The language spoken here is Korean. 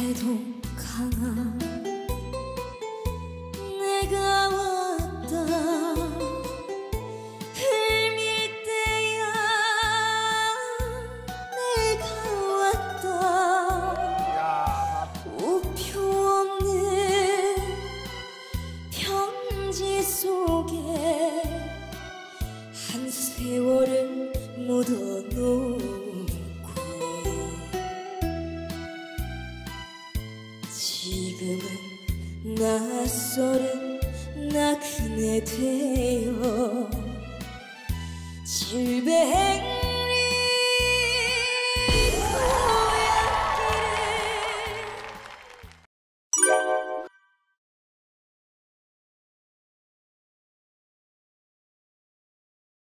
해도 강한 내가 왔다. 흘밀 때야 내가 왔다. 우표 없는 편지 속에 한 세월을 묻어 지금은 낯설은 나 그네 되어 질배